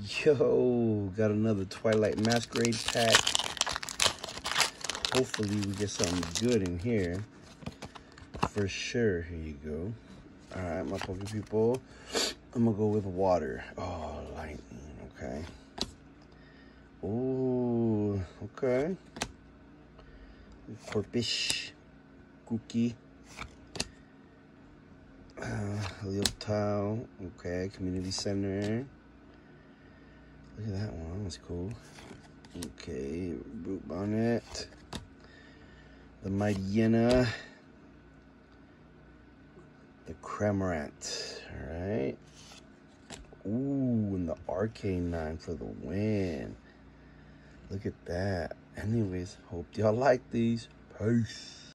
Yo, got another Twilight Masquerade pack. Hopefully we get something good in here. For sure. Here you go. All right, my Poke people. I'm gonna go with water. Oh, lightning. Okay. Oh, okay. Corphish. Cookie. Uh, Leotile. Okay, community center. Look at that one. That was cool. Okay, Brute Bonnet. The Mightyena. The Cramorant. Alright. Ooh, and the Arcanine for the win. Look at that. Anyways, hope y'all like these. Peace.